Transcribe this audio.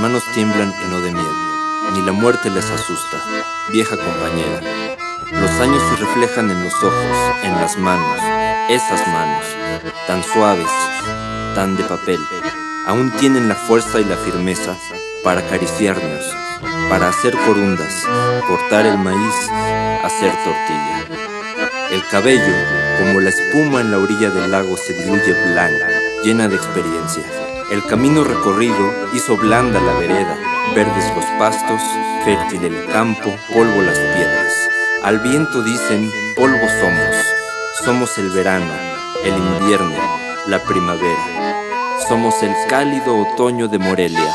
Manos tiemblan y no de miedo, ni la muerte les asusta, vieja compañera. Los años se reflejan en los ojos, en las manos, esas manos, tan suaves, tan de papel, aún tienen la fuerza y la firmeza para acariciarnos, para hacer corundas, cortar el maíz, hacer tortilla. El cabello, como la espuma en la orilla del lago, se diluye blanca, llena de experiencia. El camino recorrido hizo blanda la vereda, verdes los pastos, fértil el campo, polvo las piedras. Al viento dicen, polvo somos, somos el verano, el invierno, la primavera. Somos el cálido otoño de Morelia,